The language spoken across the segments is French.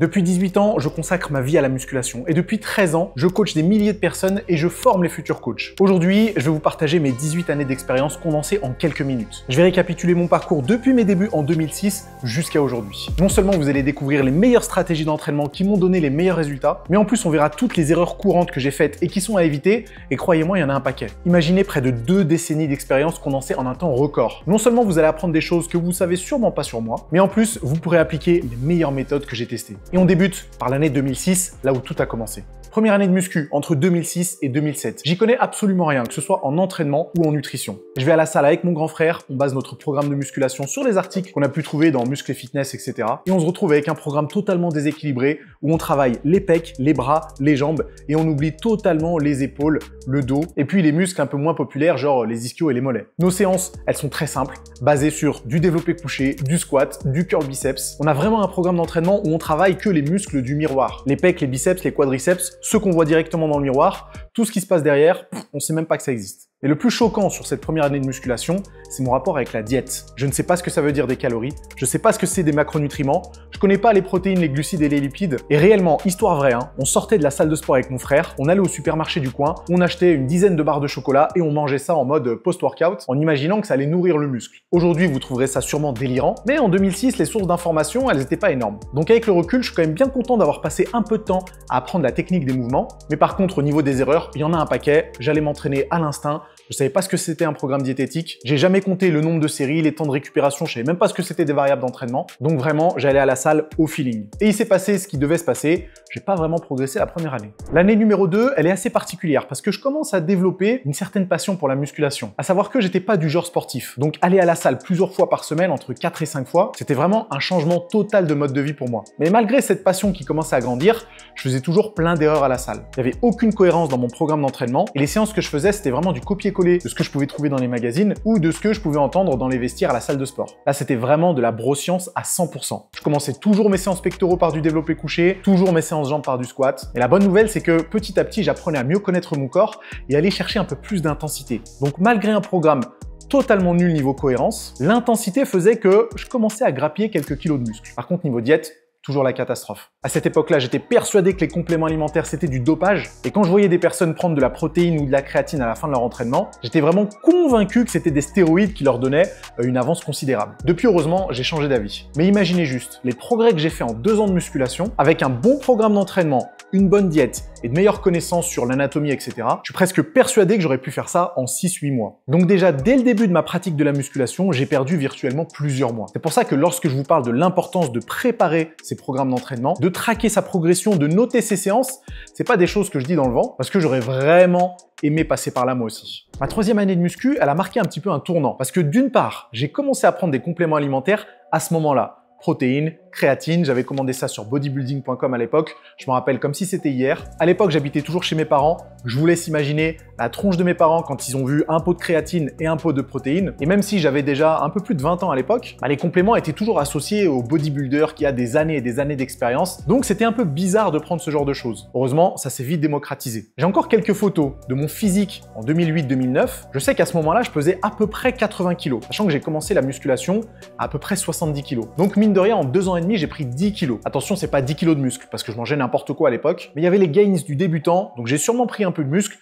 Depuis 18 ans, je consacre ma vie à la musculation et depuis 13 ans, je coach des milliers de personnes et je forme les futurs coachs. Aujourd'hui, je vais vous partager mes 18 années d'expérience condensées en quelques minutes. Je vais récapituler mon parcours depuis mes débuts en 2006 jusqu'à aujourd'hui. Non seulement vous allez découvrir les meilleures stratégies d'entraînement qui m'ont donné les meilleurs résultats, mais en plus on verra toutes les erreurs courantes que j'ai faites et qui sont à éviter et croyez-moi, il y en a un paquet. Imaginez près de deux décennies d'expérience condensées en un temps record. Non seulement vous allez apprendre des choses que vous savez sûrement pas sur moi, mais en plus vous pourrez appliquer les meilleures méthodes que j'ai testées. Et on débute par l'année 2006, là où tout a commencé. Première année de muscu, entre 2006 et 2007. J'y connais absolument rien, que ce soit en entraînement ou en nutrition. Je vais à la salle avec mon grand frère, on base notre programme de musculation sur les articles qu'on a pu trouver dans Muscle et Fitness, etc. Et on se retrouve avec un programme totalement déséquilibré où on travaille les pecs, les bras, les jambes et on oublie totalement les épaules, le dos et puis les muscles un peu moins populaires, genre les ischios et les mollets. Nos séances, elles sont très simples, basées sur du développé couché, du squat, du curl biceps. On a vraiment un programme d'entraînement où on travaille que les muscles du miroir. Les pecs, les biceps, les quadriceps, ce qu'on voit directement dans le miroir, tout ce qui se passe derrière, on sait même pas que ça existe. Et le plus choquant sur cette première année de musculation, c'est mon rapport avec la diète. Je ne sais pas ce que ça veut dire des calories, je ne sais pas ce que c'est des macronutriments, je connais pas les protéines, les glucides et les lipides. Et réellement, histoire vraie, hein, on sortait de la salle de sport avec mon frère, on allait au supermarché du coin, on achetait une dizaine de barres de chocolat et on mangeait ça en mode post-workout en imaginant que ça allait nourrir le muscle. Aujourd'hui, vous trouverez ça sûrement délirant, mais en 2006, les sources d'information, elles n'étaient pas énormes. Donc avec le recul, je suis quand même bien content d'avoir passé un peu de temps à apprendre la technique des mouvements, mais par contre, au niveau des erreurs, il y en a un paquet, j'allais m'entraîner à l'instinct, je savais pas ce que c'était un programme diététique. J'ai jamais compté le nombre de séries, les temps de récupération. Je savais même pas ce que c'était des variables d'entraînement. Donc vraiment, j'allais à la salle au feeling. Et il s'est passé ce qui devait se passer. J'ai pas vraiment progressé la première année. L'année numéro 2, elle est assez particulière parce que je commence à développer une certaine passion pour la musculation. À savoir que j'étais pas du genre sportif. Donc aller à la salle plusieurs fois par semaine, entre 4 et 5 fois, c'était vraiment un changement total de mode de vie pour moi. Mais malgré cette passion qui commençait à grandir, je faisais toujours plein d'erreurs à la salle. Il y avait aucune cohérence dans mon programme d'entraînement et les séances que je faisais, c'était vraiment du de ce que je pouvais trouver dans les magazines ou de ce que je pouvais entendre dans les vestiaires à la salle de sport. Là, c'était vraiment de la broscience à 100%. Je commençais toujours mes séances pectoraux par du développé couché, toujours mes séances jambes par du squat. Et la bonne nouvelle, c'est que petit à petit, j'apprenais à mieux connaître mon corps et aller chercher un peu plus d'intensité. Donc malgré un programme totalement nul niveau cohérence, l'intensité faisait que je commençais à grappiller quelques kilos de muscles. Par contre, niveau diète, toujours la catastrophe. À cette époque-là, j'étais persuadé que les compléments alimentaires c'était du dopage, et quand je voyais des personnes prendre de la protéine ou de la créatine à la fin de leur entraînement, j'étais vraiment convaincu que c'était des stéroïdes qui leur donnaient euh, une avance considérable. Depuis, heureusement, j'ai changé d'avis. Mais imaginez juste les progrès que j'ai fait en deux ans de musculation, avec un bon programme d'entraînement, une bonne diète et de meilleures connaissances sur l'anatomie, etc. Je suis presque persuadé que j'aurais pu faire ça en 6-8 mois. Donc déjà, dès le début de ma pratique de la musculation, j'ai perdu virtuellement plusieurs mois. C'est pour ça que lorsque je vous parle de l'importance de préparer ses programmes d'entraînement, de traquer sa progression, de noter ses séances, c'est pas des choses que je dis dans le vent, parce que j'aurais vraiment aimé passer par là moi aussi. Ma troisième année de muscu, elle a marqué un petit peu un tournant, parce que d'une part, j'ai commencé à prendre des compléments alimentaires à ce moment-là protéines, créatine. J'avais commandé ça sur bodybuilding.com à l'époque. Je me rappelle comme si c'était hier. À l'époque, j'habitais toujours chez mes parents. Je vous laisse imaginer la tronche de mes parents quand ils ont vu un pot de créatine et un pot de protéines. Et même si j'avais déjà un peu plus de 20 ans à l'époque, bah, les compléments étaient toujours associés au bodybuilder qui a des années et des années d'expérience. Donc c'était un peu bizarre de prendre ce genre de choses. Heureusement, ça s'est vite démocratisé. J'ai encore quelques photos de mon physique en 2008-2009. Je sais qu'à ce moment-là, je pesais à peu près 80 kg, sachant que j'ai commencé la musculation à, à peu près 70 kg. Donc mine de rien, en deux ans et demi, j'ai pris 10 kilos. Attention, c'est pas 10 kilos de muscle, parce que je mangeais n'importe quoi à l'époque, mais il y avait les gains du débutant, donc j'ai sûrement pris un peu de muscle,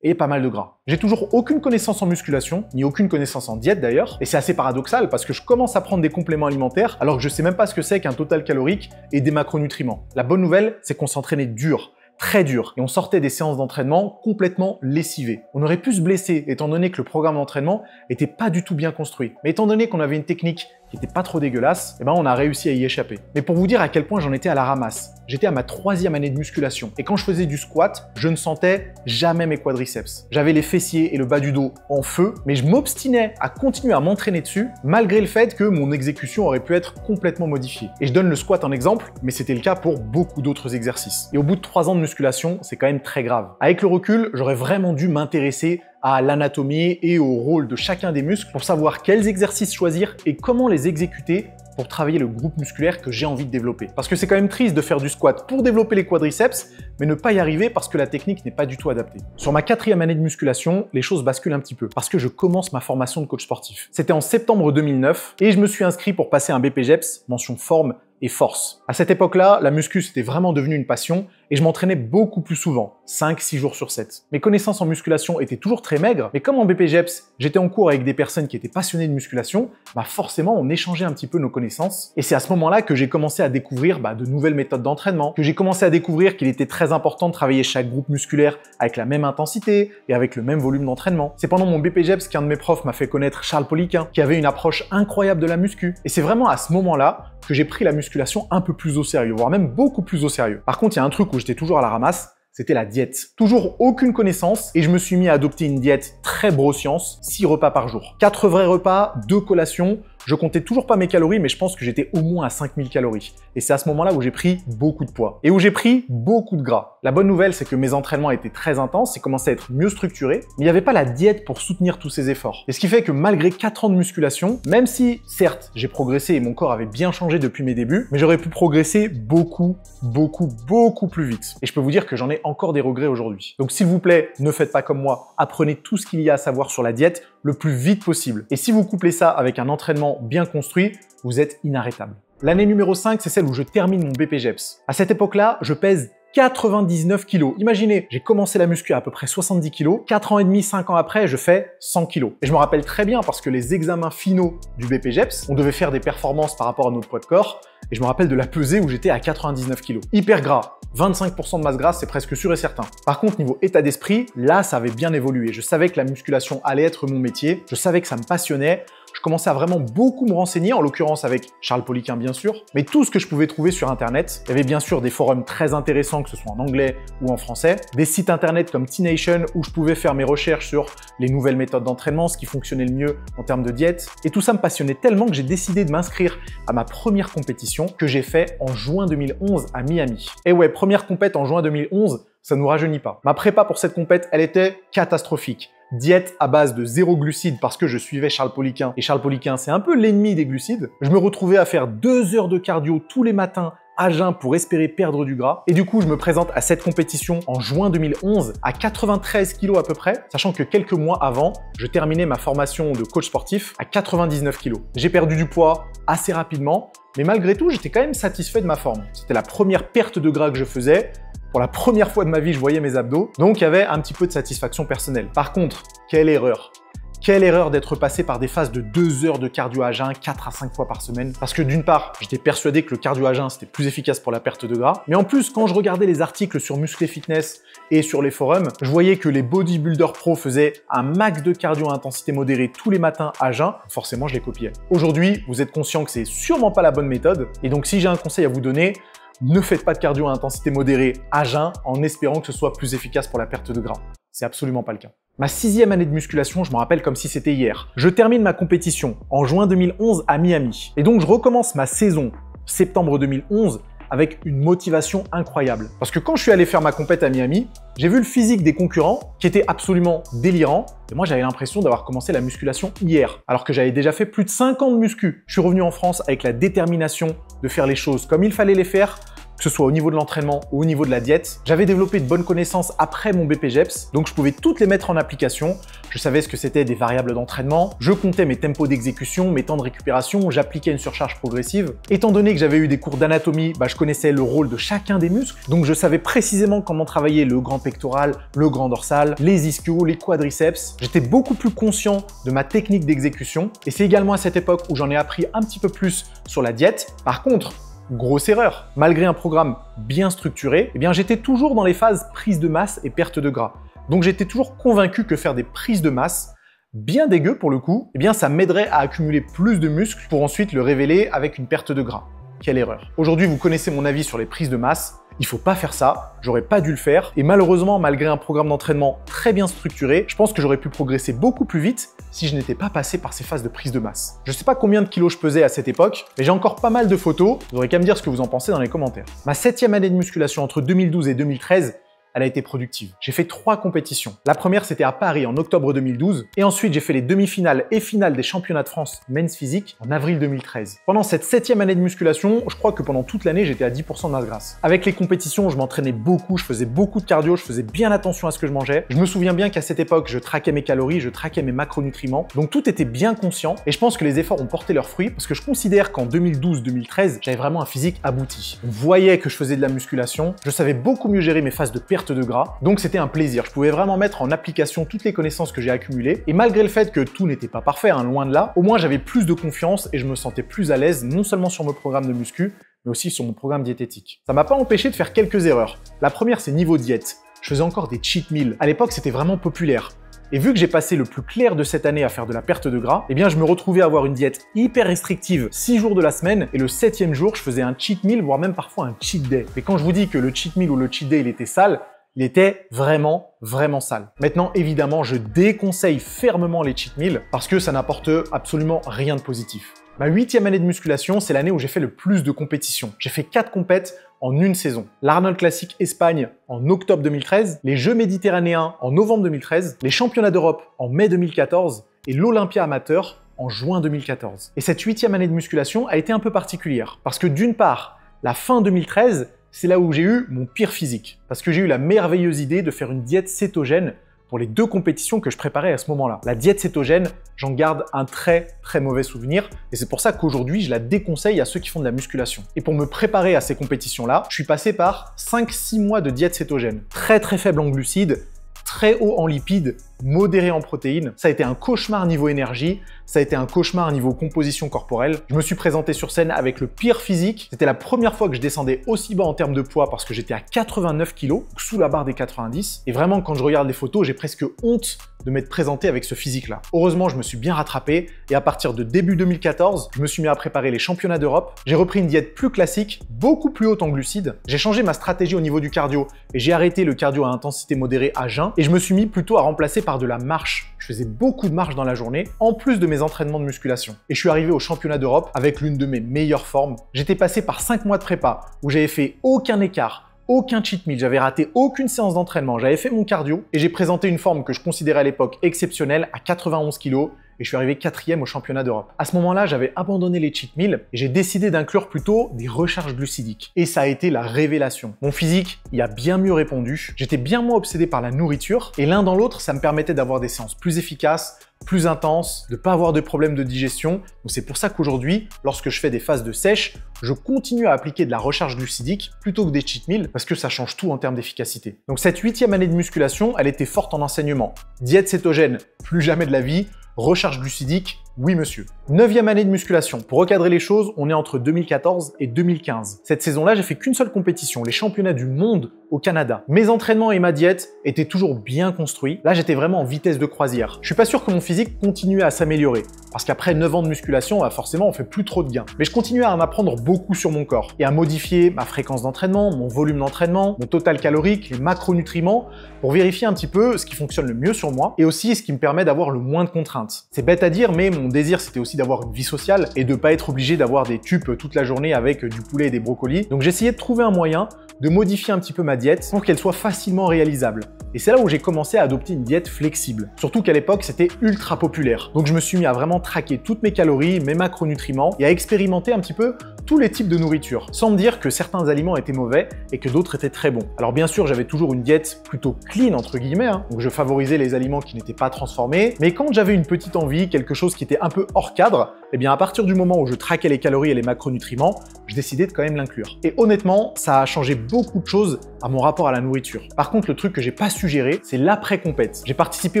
et pas mal de gras. J'ai toujours aucune connaissance en musculation, ni aucune connaissance en diète d'ailleurs, et c'est assez paradoxal parce que je commence à prendre des compléments alimentaires alors que je sais même pas ce que c'est qu'un total calorique et des macronutriments. La bonne nouvelle, c'est qu'on s'entraînait dur très dur et on sortait des séances d'entraînement complètement lessivées. On aurait pu se blesser étant donné que le programme d'entraînement était pas du tout bien construit. Mais étant donné qu'on avait une technique qui pas trop dégueulasse, eh ben on a réussi à y échapper. Mais pour vous dire à quel point j'en étais à la ramasse, j'étais à ma troisième année de musculation et quand je faisais du squat, je ne sentais jamais mes quadriceps. J'avais les fessiers et le bas du dos en feu, mais je m'obstinais à continuer à m'entraîner dessus malgré le fait que mon exécution aurait pu être complètement modifiée. Et je donne le squat en exemple, mais c'était le cas pour beaucoup d'autres exercices. Et au bout de trois ans de musculation, c'est quand même très grave. Avec le recul, j'aurais vraiment dû m'intéresser à l'anatomie et au rôle de chacun des muscles pour savoir quels exercices choisir et comment les exécuter pour travailler le groupe musculaire que j'ai envie de développer. Parce que c'est quand même triste de faire du squat pour développer les quadriceps, mais ne pas y arriver parce que la technique n'est pas du tout adaptée. Sur ma quatrième année de musculation, les choses basculent un petit peu, parce que je commence ma formation de coach sportif. C'était en septembre 2009, et je me suis inscrit pour passer un BPGEPS, mention forme et force. À cette époque-là, la muscu c'était vraiment devenu une passion et je m'entraînais beaucoup plus souvent, 5-6 jours sur 7. Mes connaissances en musculation étaient toujours très maigres, mais comme en BPGEPS, j'étais en cours avec des personnes qui étaient passionnées de musculation, bah forcément on échangeait un petit peu nos connaissances. Et c'est à ce moment-là que j'ai commencé à découvrir bah, de nouvelles méthodes d'entraînement, que j'ai commencé à découvrir qu'il était très important de travailler chaque groupe musculaire avec la même intensité et avec le même volume d'entraînement. C'est pendant mon BPGEPS qu'un de mes profs m'a fait connaître Charles Poliquin, qui avait une approche incroyable de la muscu. Et c'est vraiment à ce moment-là que j'ai pris la musculation un peu plus au sérieux, voire même beaucoup plus au sérieux. Par contre, il y a un truc j'étais toujours à la ramasse, c'était la diète. Toujours aucune connaissance et je me suis mis à adopter une diète très broscience, 6 repas par jour. 4 vrais repas, 2 collations, je comptais toujours pas mes calories, mais je pense que j'étais au moins à 5000 calories. Et c'est à ce moment-là où j'ai pris beaucoup de poids. Et où j'ai pris beaucoup de gras. La bonne nouvelle, c'est que mes entraînements étaient très intenses et commençaient à être mieux structurés, mais il n'y avait pas la diète pour soutenir tous ces efforts. Et ce qui fait que malgré 4 ans de musculation, même si, certes, j'ai progressé et mon corps avait bien changé depuis mes débuts, mais j'aurais pu progresser beaucoup, beaucoup, beaucoup plus vite. Et je peux vous dire que j'en ai encore des regrets aujourd'hui. Donc s'il vous plaît, ne faites pas comme moi, apprenez tout ce qu'il y a à savoir sur la diète le plus vite possible. Et si vous couplez ça avec un entraînement bien construit, vous êtes inarrêtable. L'année numéro 5, c'est celle où je termine mon BPGEPS. À cette époque-là, je pèse 99 kilos. Imaginez, j'ai commencé la muscu à à peu près 70 kilos. 4 ans et demi, 5 ans après, je fais 100 kilos. Et je me rappelle très bien parce que les examens finaux du BPGEPS, on devait faire des performances par rapport à notre poids de corps. Et je me rappelle de la pesée où j'étais à 99 kilos. Hyper gras. 25% de masse grasse, c'est presque sûr et certain. Par contre, niveau état d'esprit, là, ça avait bien évolué. Je savais que la musculation allait être mon métier. Je savais que ça me passionnait je commençais à vraiment beaucoup me renseigner, en l'occurrence avec Charles Poliquin bien sûr, mais tout ce que je pouvais trouver sur internet. Il y avait bien sûr des forums très intéressants, que ce soit en anglais ou en français, des sites internet comme T-Nation où je pouvais faire mes recherches sur les nouvelles méthodes d'entraînement, ce qui fonctionnait le mieux en termes de diète. Et tout ça me passionnait tellement que j'ai décidé de m'inscrire à ma première compétition que j'ai fait en juin 2011 à Miami. Et ouais, première compète en juin 2011, ça nous rajeunit pas. Ma prépa pour cette compète, elle était catastrophique diète à base de zéro glucides parce que je suivais Charles Poliquin. Et Charles Poliquin, c'est un peu l'ennemi des glucides. Je me retrouvais à faire deux heures de cardio tous les matins à jeun pour espérer perdre du gras. Et du coup, je me présente à cette compétition en juin 2011 à 93 kilos à peu près, sachant que quelques mois avant, je terminais ma formation de coach sportif à 99 kilos. J'ai perdu du poids assez rapidement, mais malgré tout, j'étais quand même satisfait de ma forme. C'était la première perte de gras que je faisais. Pour la première fois de ma vie, je voyais mes abdos, donc il y avait un petit peu de satisfaction personnelle. Par contre, quelle erreur quelle erreur d'être passé par des phases de 2 heures de cardio à jeun 4 à 5 fois par semaine. Parce que d'une part, j'étais persuadé que le cardio à jeun c'était plus efficace pour la perte de gras. Mais en plus, quand je regardais les articles sur Muscle Fitness et sur les forums, je voyais que les bodybuilders pro faisaient un max de cardio à intensité modérée tous les matins à jeun. Forcément, je les copiais. Aujourd'hui, vous êtes conscient que c'est sûrement pas la bonne méthode. Et donc, si j'ai un conseil à vous donner, ne faites pas de cardio à intensité modérée à jeun en espérant que ce soit plus efficace pour la perte de gras. C'est absolument pas le cas. Ma sixième année de musculation, je me rappelle comme si c'était hier. Je termine ma compétition en juin 2011 à Miami. Et donc je recommence ma saison septembre 2011 avec une motivation incroyable. Parce que quand je suis allé faire ma compète à Miami, j'ai vu le physique des concurrents qui était absolument délirant. Et moi, j'avais l'impression d'avoir commencé la musculation hier, alors que j'avais déjà fait plus de 5 ans de muscu. Je suis revenu en France avec la détermination de faire les choses comme il fallait les faire, que ce soit au niveau de l'entraînement ou au niveau de la diète. J'avais développé de bonnes connaissances après mon BPGEPS, donc je pouvais toutes les mettre en application. Je savais ce que c'était des variables d'entraînement, je comptais mes tempos d'exécution, mes temps de récupération, j'appliquais une surcharge progressive. Étant donné que j'avais eu des cours d'anatomie, bah, je connaissais le rôle de chacun des muscles, donc je savais précisément comment travailler le grand pectoral, le grand dorsal, les ischios, les quadriceps. J'étais beaucoup plus conscient de ma technique d'exécution, et c'est également à cette époque où j'en ai appris un petit peu plus sur la diète. Par contre, Grosse erreur. Malgré un programme bien structuré, eh j'étais toujours dans les phases prise de masse et perte de gras. Donc j'étais toujours convaincu que faire des prises de masse bien dégueu pour le coup, eh bien ça m'aiderait à accumuler plus de muscles pour ensuite le révéler avec une perte de gras. Quelle erreur. Aujourd'hui, vous connaissez mon avis sur les prises de masse. Il faut pas faire ça, j'aurais pas dû le faire, et malheureusement, malgré un programme d'entraînement très bien structuré, je pense que j'aurais pu progresser beaucoup plus vite si je n'étais pas passé par ces phases de prise de masse. Je sais pas combien de kilos je pesais à cette époque, mais j'ai encore pas mal de photos, vous aurez qu'à me dire ce que vous en pensez dans les commentaires. Ma septième année de musculation entre 2012 et 2013 elle a été productive. J'ai fait trois compétitions. La première, c'était à Paris en octobre 2012, et ensuite j'ai fait les demi-finales et finales des championnats de France men's physique en avril 2013. Pendant cette septième année de musculation, je crois que pendant toute l'année, j'étais à 10% de masse grasse. Avec les compétitions, je m'entraînais beaucoup, je faisais beaucoup de cardio, je faisais bien attention à ce que je mangeais. Je me souviens bien qu'à cette époque, je traquais mes calories, je traquais mes macronutriments, donc tout était bien conscient, et je pense que les efforts ont porté leurs fruits, parce que je considère qu'en 2012-2013, j'avais vraiment un physique abouti. On voyait que je faisais de la musculation, je savais beaucoup mieux gérer mes phases de perte de gras, donc c'était un plaisir. Je pouvais vraiment mettre en application toutes les connaissances que j'ai accumulées. Et malgré le fait que tout n'était pas parfait, hein, loin de là, au moins j'avais plus de confiance et je me sentais plus à l'aise, non seulement sur mon programme de muscu, mais aussi sur mon programme diététique. Ça m'a pas empêché de faire quelques erreurs. La première, c'est niveau diète. Je faisais encore des cheat meals. À l'époque, c'était vraiment populaire. Et vu que j'ai passé le plus clair de cette année à faire de la perte de gras, eh bien je me retrouvais à avoir une diète hyper restrictive 6 jours de la semaine et le septième jour je faisais un cheat meal voire même parfois un cheat day. Mais quand je vous dis que le cheat meal ou le cheat day il était sale, il était vraiment, vraiment sale. Maintenant, évidemment, je déconseille fermement les cheat meals parce que ça n'apporte absolument rien de positif. Ma huitième année de musculation, c'est l'année où j'ai fait le plus de compétitions. J'ai fait 4 compètes en une saison. L'Arnold Classic Espagne en octobre 2013, les Jeux méditerranéens en novembre 2013, les Championnats d'Europe en mai 2014 et l'Olympia amateur en juin 2014. Et cette huitième année de musculation a été un peu particulière parce que d'une part, la fin 2013, c'est là où j'ai eu mon pire physique. Parce que j'ai eu la merveilleuse idée de faire une diète cétogène pour les deux compétitions que je préparais à ce moment-là. La diète cétogène, j'en garde un très très mauvais souvenir et c'est pour ça qu'aujourd'hui je la déconseille à ceux qui font de la musculation. Et pour me préparer à ces compétitions-là, je suis passé par 5-6 mois de diète cétogène. Très très faible en glucides, très haut en lipides, modéré en protéines. Ça a été un cauchemar niveau énergie, ça a été un cauchemar niveau composition corporelle. Je me suis présenté sur scène avec le pire physique. C'était la première fois que je descendais aussi bas en termes de poids parce que j'étais à 89 kg, sous la barre des 90. Et vraiment, quand je regarde les photos, j'ai presque honte de m'être présenté avec ce physique-là. Heureusement, je me suis bien rattrapé et à partir de début 2014, je me suis mis à préparer les championnats d'Europe. J'ai repris une diète plus classique, beaucoup plus haute en glucides. J'ai changé ma stratégie au niveau du cardio et j'ai arrêté le cardio à intensité modérée à jeun et je me suis mis plutôt à remplacer par de la marche. Je faisais beaucoup de marche dans la journée, en plus de mes entraînements de musculation. Et je suis arrivé au championnat d'Europe avec l'une de mes meilleures formes. J'étais passé par 5 mois de prépa où j'avais fait aucun écart, aucun cheat meal, j'avais raté aucune séance d'entraînement, j'avais fait mon cardio et j'ai présenté une forme que je considérais à l'époque exceptionnelle à 91 kg et je suis arrivé quatrième au championnat d'Europe. À ce moment-là, j'avais abandonné les cheat meals et j'ai décidé d'inclure plutôt des recharges glucidiques. Et ça a été la révélation. Mon physique y a bien mieux répondu. J'étais bien moins obsédé par la nourriture et l'un dans l'autre, ça me permettait d'avoir des séances plus efficaces, plus intenses, de pas avoir de problèmes de digestion. C'est pour ça qu'aujourd'hui, lorsque je fais des phases de sèche, je continue à appliquer de la recharge glucidique plutôt que des cheat meals parce que ça change tout en termes d'efficacité. Donc cette huitième année de musculation, elle était forte en enseignement. Diète cétogène, plus jamais de la vie. Recharge glucidique, oui monsieur. Neuvième année de musculation. Pour recadrer les choses, on est entre 2014 et 2015. Cette saison-là, j'ai fait qu'une seule compétition, les championnats du monde au Canada. Mes entraînements et ma diète étaient toujours bien construits. Là, j'étais vraiment en vitesse de croisière. Je suis pas sûr que mon physique continuait à s'améliorer. Parce qu'après 9 ans de musculation, bah, forcément, on fait plus trop de gains. Mais je continuais à en apprendre beaucoup sur mon corps et à modifier ma fréquence d'entraînement, mon volume d'entraînement, mon total calorique, les macronutriments pour vérifier un petit peu ce qui fonctionne le mieux sur moi et aussi ce qui me permet d'avoir le moins de contraintes. C'est bête à dire, mais mon désir, c'était aussi d'avoir une vie sociale et de pas être obligé d'avoir des tubes toute la journée avec du poulet et des brocolis. Donc j'essayais de trouver un moyen de modifier un petit peu ma diète pour qu'elle soit facilement réalisable. Et c'est là où j'ai commencé à adopter une diète flexible. Surtout qu'à l'époque, c'était ultra populaire. Donc je me suis mis à vraiment traquer toutes mes calories, mes macronutriments et à expérimenter un petit peu tous les types de nourriture, sans me dire que certains aliments étaient mauvais et que d'autres étaient très bons. Alors bien sûr, j'avais toujours une diète plutôt clean entre guillemets, hein. donc je favorisais les aliments qui n'étaient pas transformés, mais quand j'avais une petite envie, quelque chose qui était un peu hors cadre, eh bien à partir du moment où je traquais les calories et les macronutriments, je décidais de quand même l'inclure. Et honnêtement, ça a changé beaucoup de choses à mon rapport à la nourriture. Par contre, le truc que j'ai pas suggéré, c'est l'après-compète. J'ai participé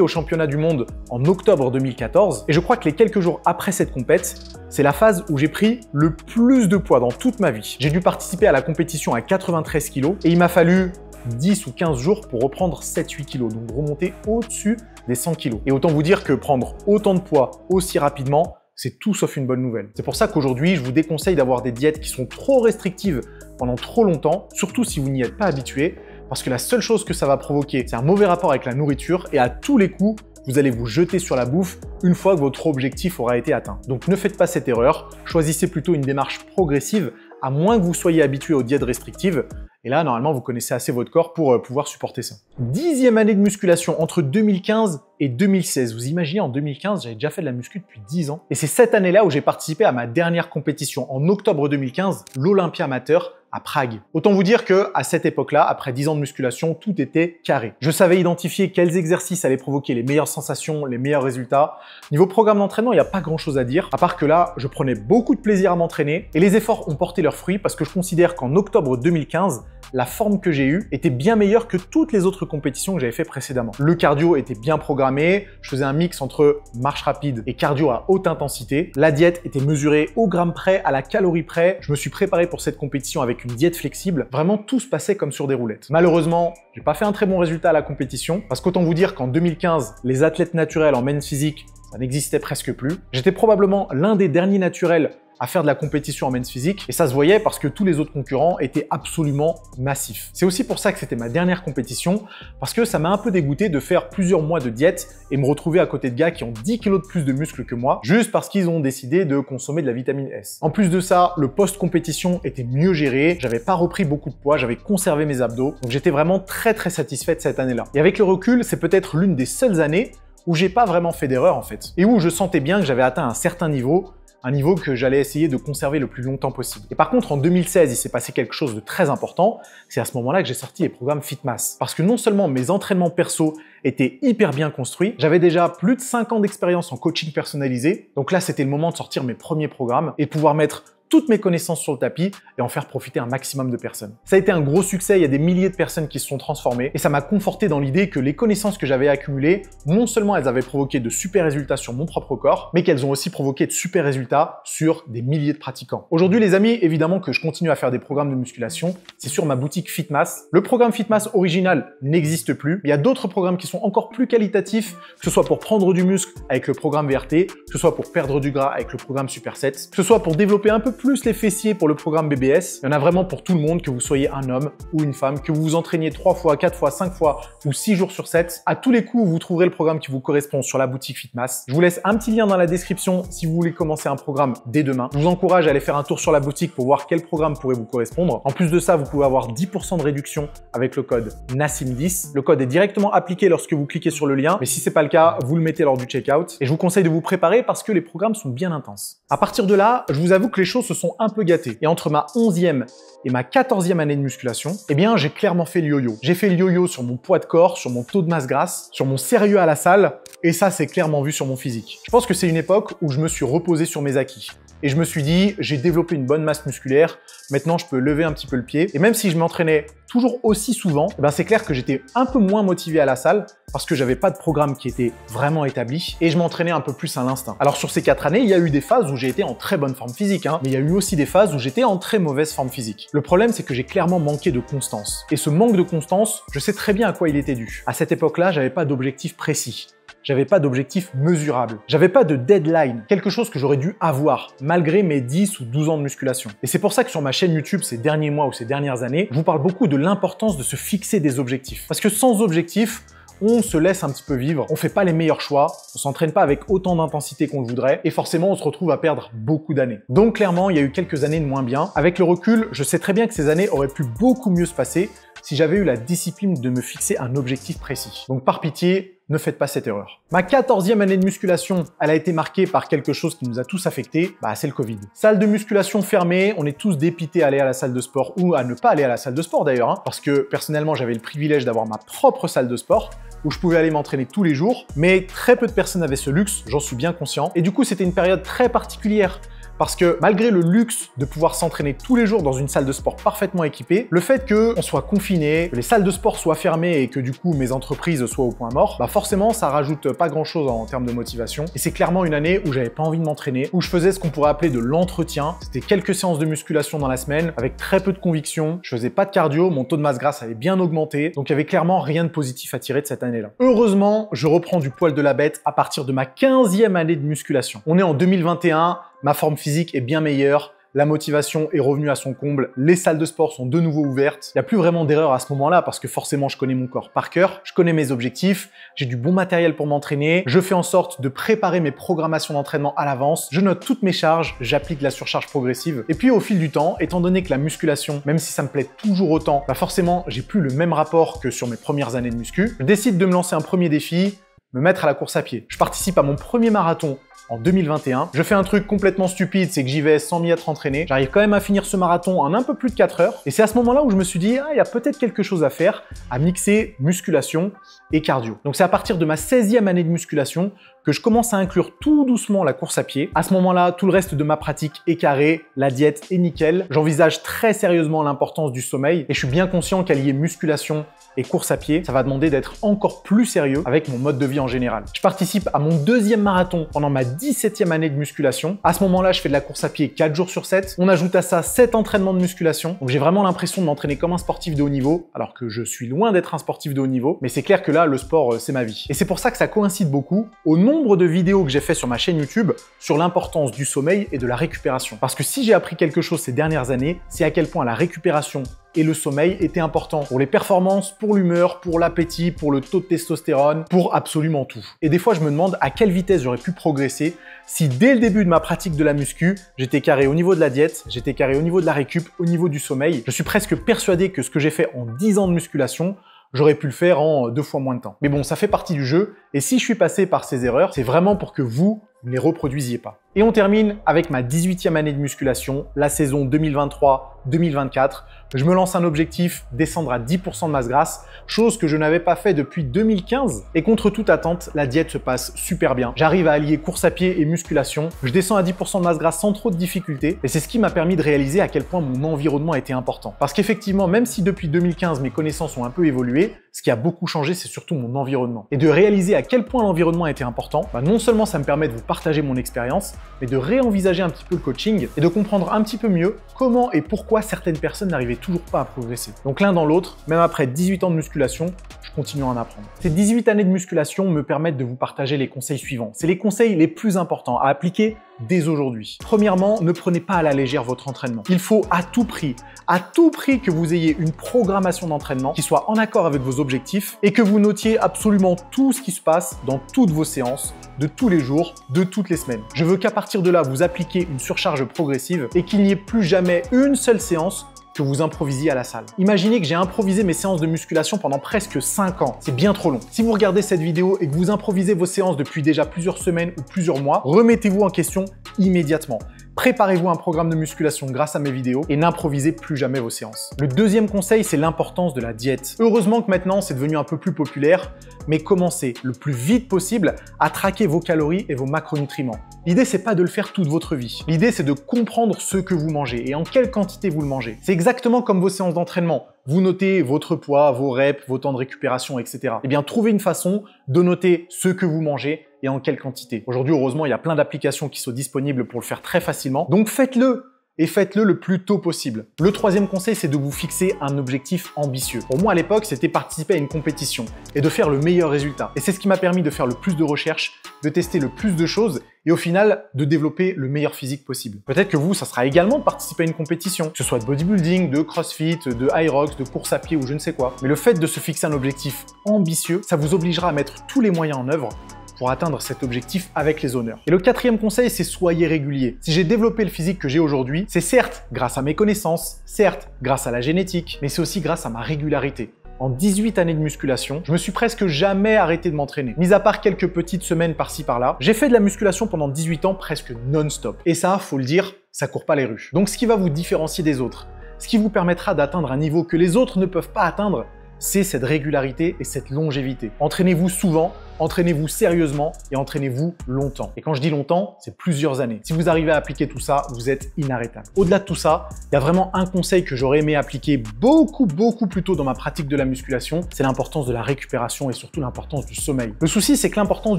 au championnat du monde en octobre 2014 et je crois que les quelques jours après cette compète, c'est la phase où j'ai pris le plus de poids dans toute ma vie. J'ai dû participer à la compétition à 93 kg et il m'a fallu 10 ou 15 jours pour reprendre 7-8 kg, donc remonter au-dessus des 100 kg. Et autant vous dire que prendre autant de poids aussi rapidement, c'est tout sauf une bonne nouvelle. C'est pour ça qu'aujourd'hui, je vous déconseille d'avoir des diètes qui sont trop restrictives pendant trop longtemps, surtout si vous n'y êtes pas habitué, parce que la seule chose que ça va provoquer, c'est un mauvais rapport avec la nourriture et à tous les coups, vous allez vous jeter sur la bouffe une fois que votre objectif aura été atteint. Donc ne faites pas cette erreur, choisissez plutôt une démarche progressive, à moins que vous soyez habitué aux diètes restrictives, Et là, normalement, vous connaissez assez votre corps pour euh, pouvoir supporter ça. Dixième année de musculation entre 2015 et 2016. Vous imaginez, en 2015, j'avais déjà fait de la muscu depuis 10 ans. Et c'est cette année-là où j'ai participé à ma dernière compétition, en octobre 2015, l'Olympia Amateur à Prague. Autant vous dire que à cette époque-là, après 10 ans de musculation, tout était carré. Je savais identifier quels exercices allaient provoquer les meilleures sensations, les meilleurs résultats. Niveau programme d'entraînement, il n'y a pas grand-chose à dire, à part que là, je prenais beaucoup de plaisir à m'entraîner et les efforts ont porté leurs fruits parce que je considère qu'en octobre 2015, la forme que j'ai eue était bien meilleure que toutes les autres compétitions que j'avais fait précédemment. Le cardio était bien programmé, je faisais un mix entre marche rapide et cardio à haute intensité. La diète était mesurée au gramme près, à la calorie près. Je me suis préparé pour cette compétition avec une diète flexible. Vraiment, tout se passait comme sur des roulettes. Malheureusement, j'ai pas fait un très bon résultat à la compétition parce qu'autant vous dire qu'en 2015, les athlètes naturels en men's physique ça n'existait presque plus. J'étais probablement l'un des derniers naturels à faire de la compétition en men's physique et ça se voyait parce que tous les autres concurrents étaient absolument massifs. C'est aussi pour ça que c'était ma dernière compétition parce que ça m'a un peu dégoûté de faire plusieurs mois de diète et me retrouver à côté de gars qui ont 10 kilos de plus de muscles que moi juste parce qu'ils ont décidé de consommer de la vitamine S. En plus de ça, le post-compétition était mieux géré, j'avais pas repris beaucoup de poids, j'avais conservé mes abdos, donc j'étais vraiment très très satisfait de cette année-là. Et avec le recul, c'est peut-être l'une des seules années où j'ai pas vraiment fait d'erreur en fait, et où je sentais bien que j'avais atteint un certain niveau un niveau que j'allais essayer de conserver le plus longtemps possible. Et par contre, en 2016, il s'est passé quelque chose de très important. C'est à ce moment-là que j'ai sorti les programmes Fitmass. Parce que non seulement mes entraînements perso étaient hyper bien construits, j'avais déjà plus de 5 ans d'expérience en coaching personnalisé. Donc là, c'était le moment de sortir mes premiers programmes et de pouvoir mettre toutes mes connaissances sur le tapis et en faire profiter un maximum de personnes. Ça a été un gros succès, il y a des milliers de personnes qui se sont transformées et ça m'a conforté dans l'idée que les connaissances que j'avais accumulées, non seulement elles avaient provoqué de super résultats sur mon propre corps, mais qu'elles ont aussi provoqué de super résultats sur des milliers de pratiquants. Aujourd'hui les amis, évidemment que je continue à faire des programmes de musculation, c'est sur ma boutique Fitmass. Le programme Fitmass original n'existe plus, il y a d'autres programmes qui sont encore plus qualitatifs, que ce soit pour prendre du muscle avec le programme VRT, que ce soit pour perdre du gras avec le programme Superset, que ce soit pour développer un peu plus les fessiers pour le programme BBS. Il y en a vraiment pour tout le monde, que vous soyez un homme ou une femme, que vous vous entraîniez 3 fois, 4 fois, 5 fois ou 6 jours sur 7. À tous les coups, vous trouverez le programme qui vous correspond sur la boutique Fitmass. Je vous laisse un petit lien dans la description si vous voulez commencer un programme dès demain. Je vous encourage à aller faire un tour sur la boutique pour voir quel programme pourrait vous correspondre. En plus de ça, vous pouvez avoir 10% de réduction avec le code NASSIM10. Le code est directement appliqué lorsque vous cliquez sur le lien, mais si c'est pas le cas, vous le mettez lors du checkout. Et je vous conseille de vous préparer parce que les programmes sont bien intenses. À partir de là, je vous avoue que les choses se sont un peu gâtées. Et entre ma 11e et ma 14e année de musculation, eh bien, j'ai clairement fait le yo-yo. J'ai fait le yo-yo sur mon poids de corps, sur mon taux de masse grasse, sur mon sérieux à la salle, et ça, c'est clairement vu sur mon physique. Je pense que c'est une époque où je me suis reposé sur mes acquis. Et je me suis dit, j'ai développé une bonne masse musculaire, maintenant je peux lever un petit peu le pied. Et même si je m'entraînais toujours aussi souvent, eh ben c'est clair que j'étais un peu moins motivé à la salle parce que j'avais pas de programme qui était vraiment établi et je m'entraînais un peu plus à l'instinct. Alors sur ces quatre années, il y a eu des phases où j'ai été en très bonne forme physique, hein, mais il y a eu aussi des phases où j'étais en très mauvaise forme physique. Le problème, c'est que j'ai clairement manqué de constance. Et ce manque de constance, je sais très bien à quoi il était dû. À cette époque-là, j'avais pas d'objectif précis j'avais pas d'objectif mesurable. J'avais pas de deadline, quelque chose que j'aurais dû avoir malgré mes 10 ou 12 ans de musculation. Et c'est pour ça que sur ma chaîne YouTube ces derniers mois ou ces dernières années, je vous parle beaucoup de l'importance de se fixer des objectifs. Parce que sans objectif, on se laisse un petit peu vivre, on fait pas les meilleurs choix, on s'entraîne pas avec autant d'intensité qu'on le voudrait, et forcément on se retrouve à perdre beaucoup d'années. Donc clairement, il y a eu quelques années de moins bien. Avec le recul, je sais très bien que ces années auraient pu beaucoup mieux se passer si j'avais eu la discipline de me fixer un objectif précis. Donc par pitié, ne faites pas cette erreur. Ma 14e année de musculation, elle a été marquée par quelque chose qui nous a tous affectés, bah c'est le Covid. Salle de musculation fermée, on est tous dépités à aller à la salle de sport ou à ne pas aller à la salle de sport d'ailleurs, hein, parce que personnellement j'avais le privilège d'avoir ma propre salle de sport où je pouvais aller m'entraîner tous les jours, mais très peu de personnes avaient ce luxe, j'en suis bien conscient, et du coup c'était une période très particulière parce que malgré le luxe de pouvoir s'entraîner tous les jours dans une salle de sport parfaitement équipée, le fait qu'on soit confiné, que les salles de sport soient fermées et que du coup mes entreprises soient au point mort, bah forcément ça rajoute pas grand chose en termes de motivation. Et c'est clairement une année où j'avais pas envie de m'entraîner, où je faisais ce qu'on pourrait appeler de l'entretien. C'était quelques séances de musculation dans la semaine avec très peu de conviction. Je faisais pas de cardio, mon taux de masse grasse avait bien augmenté, donc il y avait clairement rien de positif à tirer de cette année-là. Heureusement, je reprends du poil de la bête à partir de ma 15e année de musculation. On est en 2021, ma forme physique est bien meilleure, la motivation est revenue à son comble, les salles de sport sont de nouveau ouvertes. Il n'y a plus vraiment d'erreur à ce moment-là parce que forcément je connais mon corps par cœur, je connais mes objectifs, j'ai du bon matériel pour m'entraîner, je fais en sorte de préparer mes programmations d'entraînement à l'avance, je note toutes mes charges, j'applique la surcharge progressive. Et puis au fil du temps, étant donné que la musculation, même si ça me plaît toujours autant, bah forcément j'ai plus le même rapport que sur mes premières années de muscu, je décide de me lancer un premier défi, me mettre à la course à pied. Je participe à mon premier marathon en 2021. Je fais un truc complètement stupide, c'est que j'y vais sans m'y être entraîné. J'arrive quand même à finir ce marathon en un peu plus de 4 heures. Et c'est à ce moment-là où je me suis dit, ah, il y a peut-être quelque chose à faire, à mixer musculation et cardio. Donc c'est à partir de ma 16e année de musculation que je commence à inclure tout doucement la course à pied. À ce moment-là, tout le reste de ma pratique est carré, la diète est nickel. J'envisage très sérieusement l'importance du sommeil et je suis bien conscient qu'allier musculation et course à pied, ça va demander d'être encore plus sérieux avec mon mode de vie en général. Je participe à mon deuxième marathon pendant ma 17e année de musculation. À ce moment-là, je fais de la course à pied 4 jours sur 7. On ajoute à ça 7 entraînements de musculation. Donc j'ai vraiment l'impression de m'entraîner comme un sportif de haut niveau, alors que je suis loin d'être un sportif de haut niveau. Mais c'est clair que là, le sport, euh, c'est ma vie. Et c'est pour ça que ça coïncide beaucoup au nombre de vidéos que j'ai fait sur ma chaîne YouTube sur l'importance du sommeil et de la récupération. Parce que si j'ai appris quelque chose ces dernières années, c'est à quel point la récupération et le sommeil était important pour les performances, pour l'humeur, pour l'appétit, pour le taux de testostérone, pour absolument tout. Et des fois, je me demande à quelle vitesse j'aurais pu progresser si dès le début de ma pratique de la muscu, j'étais carré au niveau de la diète, j'étais carré au niveau de la récup, au niveau du sommeil. Je suis presque persuadé que ce que j'ai fait en 10 ans de musculation, j'aurais pu le faire en deux fois moins de temps. Mais bon, ça fait partie du jeu, et si je suis passé par ces erreurs, c'est vraiment pour que vous ne les reproduisiez pas. Et on termine avec ma 18e année de musculation, la saison 2023-2024. Je me lance un objectif, descendre à 10% de masse grasse, chose que je n'avais pas fait depuis 2015. Et contre toute attente, la diète se passe super bien. J'arrive à allier course à pied et musculation. Je descends à 10% de masse grasse sans trop de difficultés. Et c'est ce qui m'a permis de réaliser à quel point mon environnement était important. Parce qu'effectivement, même si depuis 2015 mes connaissances ont un peu évolué, ce qui a beaucoup changé, c'est surtout mon environnement. Et de réaliser à quel point l'environnement était important, bah non seulement ça me permet de vous partager mon expérience, mais de réenvisager un petit peu le coaching et de comprendre un petit peu mieux comment et pourquoi certaines personnes n'arrivaient toujours pas à progresser. Donc l'un dans l'autre, même après 18 ans de musculation, je continue à en apprendre. Ces 18 années de musculation me permettent de vous partager les conseils suivants. C'est les conseils les plus importants à appliquer dès aujourd'hui. Premièrement, ne prenez pas à la légère votre entraînement. Il faut à tout prix, à tout prix que vous ayez une programmation d'entraînement qui soit en accord avec vos objectifs et que vous notiez absolument tout ce qui se passe dans toutes vos séances de tous les jours, de toutes les semaines. Je veux qu'à partir de là, vous appliquiez une surcharge progressive et qu'il n'y ait plus jamais une seule séance que vous improvisiez à la salle. Imaginez que j'ai improvisé mes séances de musculation pendant presque 5 ans. C'est bien trop long. Si vous regardez cette vidéo et que vous improvisez vos séances depuis déjà plusieurs semaines ou plusieurs mois, remettez-vous en question immédiatement. Préparez-vous un programme de musculation grâce à mes vidéos et n'improvisez plus jamais vos séances. Le deuxième conseil, c'est l'importance de la diète. Heureusement que maintenant c'est devenu un peu plus populaire, mais commencez le plus vite possible à traquer vos calories et vos macronutriments. L'idée c'est pas de le faire toute votre vie. L'idée c'est de comprendre ce que vous mangez et en quelle quantité vous le mangez. C'est exactement comme vos séances d'entraînement. Vous notez votre poids, vos reps, vos temps de récupération, etc. Eh bien, trouvez une façon de noter ce que vous mangez et en quelle quantité. Aujourd'hui, heureusement, il y a plein d'applications qui sont disponibles pour le faire très facilement. Donc faites-le et faites-le le plus tôt possible. Le troisième conseil, c'est de vous fixer un objectif ambitieux. Pour moi, à l'époque, c'était participer à une compétition et de faire le meilleur résultat. Et c'est ce qui m'a permis de faire le plus de recherches, de tester le plus de choses et au final, de développer le meilleur physique possible. Peut-être que vous, ça sera également de participer à une compétition, que ce soit de bodybuilding, de crossfit, de high rocks, de course à pied ou je ne sais quoi. Mais le fait de se fixer un objectif ambitieux, ça vous obligera à mettre tous les moyens en œuvre pour atteindre cet objectif avec les honneurs. Et le quatrième conseil, c'est soyez régulier. Si j'ai développé le physique que j'ai aujourd'hui, c'est certes grâce à mes connaissances, certes grâce à la génétique, mais c'est aussi grâce à ma régularité. En 18 années de musculation, je me suis presque jamais arrêté de m'entraîner. Mis à part quelques petites semaines par-ci par-là, j'ai fait de la musculation pendant 18 ans presque non-stop. Et ça, faut le dire, ça court pas les rues. Donc ce qui va vous différencier des autres, ce qui vous permettra d'atteindre un niveau que les autres ne peuvent pas atteindre, c'est cette régularité et cette longévité. Entraînez-vous souvent, entraînez-vous sérieusement et entraînez-vous longtemps. Et quand je dis longtemps, c'est plusieurs années. Si vous arrivez à appliquer tout ça, vous êtes inarrêtable. Au-delà de tout ça, il y a vraiment un conseil que j'aurais aimé appliquer beaucoup, beaucoup plus tôt dans ma pratique de la musculation, c'est l'importance de la récupération et surtout l'importance du sommeil. Le souci, c'est que l'importance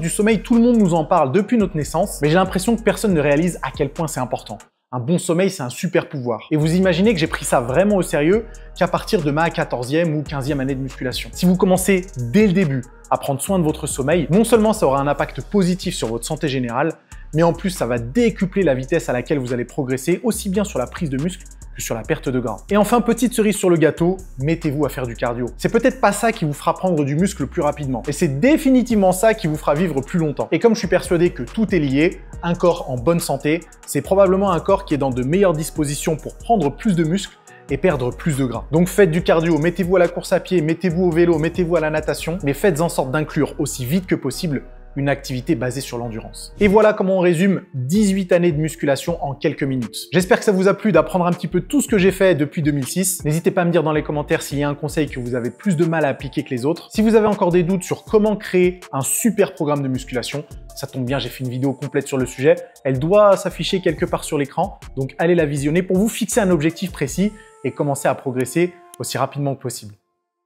du sommeil, tout le monde nous en parle depuis notre naissance, mais j'ai l'impression que personne ne réalise à quel point c'est important. Un bon sommeil, c'est un super pouvoir. Et vous imaginez que j'ai pris ça vraiment au sérieux qu'à partir de ma 14e ou 15e année de musculation. Si vous commencez dès le début à prendre soin de votre sommeil, non seulement ça aura un impact positif sur votre santé générale, mais en plus ça va décupler la vitesse à laquelle vous allez progresser, aussi bien sur la prise de muscle sur la perte de gras. Et enfin, petite cerise sur le gâteau, mettez-vous à faire du cardio. C'est peut-être pas ça qui vous fera prendre du muscle plus rapidement, et c'est définitivement ça qui vous fera vivre plus longtemps. Et comme je suis persuadé que tout est lié, un corps en bonne santé, c'est probablement un corps qui est dans de meilleures dispositions pour prendre plus de muscles et perdre plus de gras. Donc faites du cardio, mettez-vous à la course à pied, mettez-vous au vélo, mettez-vous à la natation, mais faites en sorte d'inclure aussi vite que possible une activité basée sur l'endurance. Et voilà comment on résume 18 années de musculation en quelques minutes. J'espère que ça vous a plu d'apprendre un petit peu tout ce que j'ai fait depuis 2006. N'hésitez pas à me dire dans les commentaires s'il y a un conseil que vous avez plus de mal à appliquer que les autres. Si vous avez encore des doutes sur comment créer un super programme de musculation, ça tombe bien, j'ai fait une vidéo complète sur le sujet. Elle doit s'afficher quelque part sur l'écran, donc allez la visionner pour vous fixer un objectif précis et commencer à progresser aussi rapidement que possible.